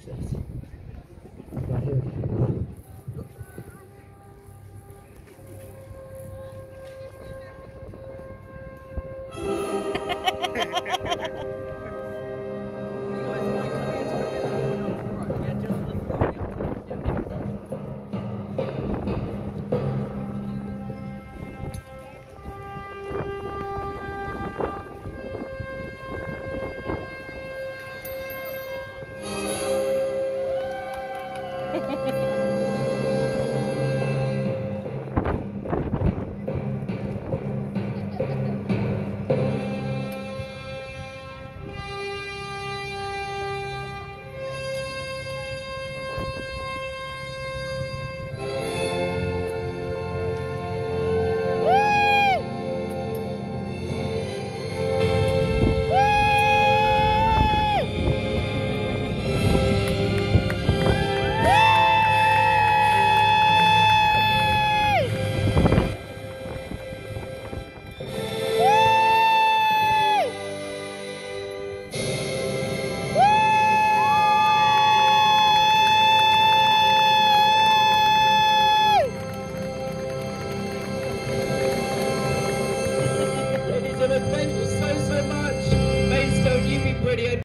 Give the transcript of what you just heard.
access. Right here. Ha ha ha ha! Hehehehe Thank you so, so much. Maidstone, You've been brilliant.